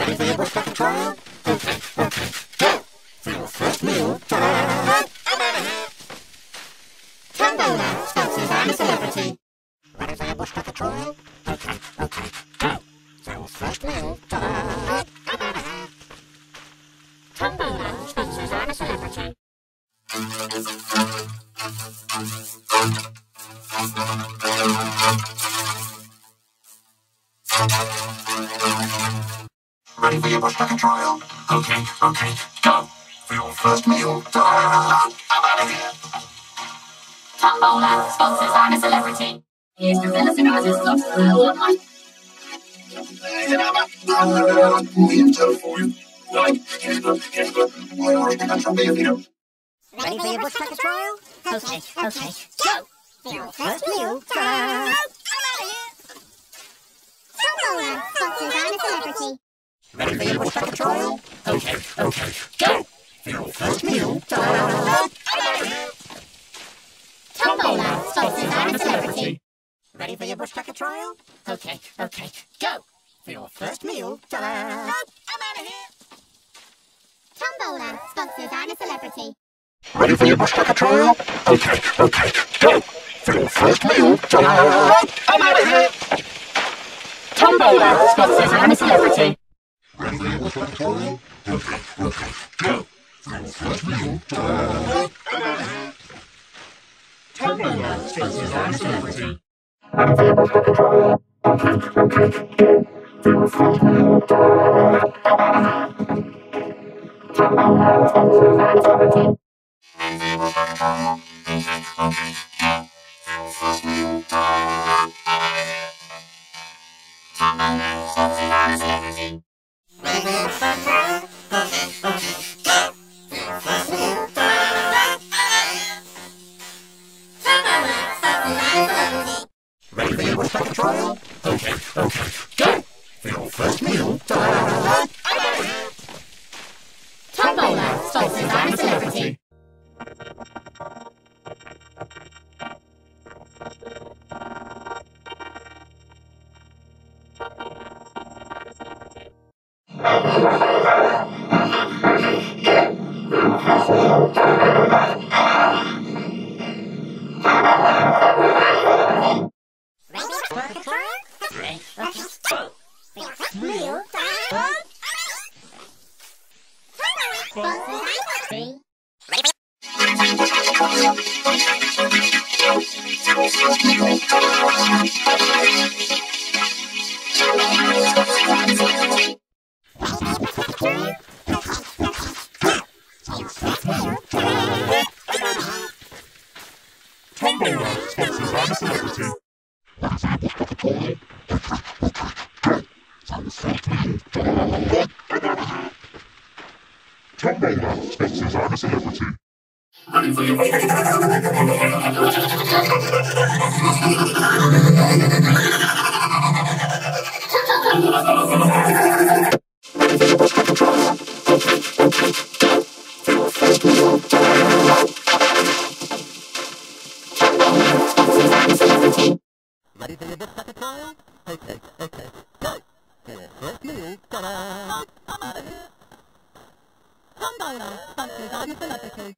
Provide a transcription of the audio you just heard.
Ready for your bush tucker trial? Okay, okay, go! For your first meal, ta-da! I'm out of here! Tombola sponsors I'm a celebrity. Ready for your bush tucker trial? Okay, okay, go! For your first meal, ta-da! I'm out of here! A celebrity. Ready for your bush tucker trial? Okay, okay, go! For your first meal, ta-da! I'm out of here! Tombola sponsors I'm a celebrity. Here's the venison houses look through my Ready for your bush tucker trial? Okay, okay, go! For your first meal, ta-da! I'm out of here! Tombola sponsors I'm a celebrity. Ready for your bush tucker trial? Okay, okay, go! For your first meal, ta-da! I'm out of here! Tombola I'm a celebrity. Ready for your bush tucker trial? Okay, okay, go! For your first meal, ta-da! I'm out of here! Tombola sponsors I'm a celebrity. Ready for your bush tucker trial? Okay, okay, go! For your first meal, ta-da! I'm out of here! Tombola sponsors I'm a celebrity. Ready for trial? Okay, okay, go! For your first meal, ta-da! I'm out of here! Tombola sponsors I'm a celebrity. Ready for trial? Okay, okay, go! For your first meal, ta-da! I'm out of here! Tombola sponsors I'm a celebrity. Ready for your bush trial? Okay, okay, go! For your first meal, ta-da! I'm out of here! Tombola sponsors I'm a celebrity. Tombola sponsors I'm Tom Bowler thinks he's on a celebrity. Ready for your... Hey, hey, hey, hey, no! Can't help you, ta-da! から爆弾プラス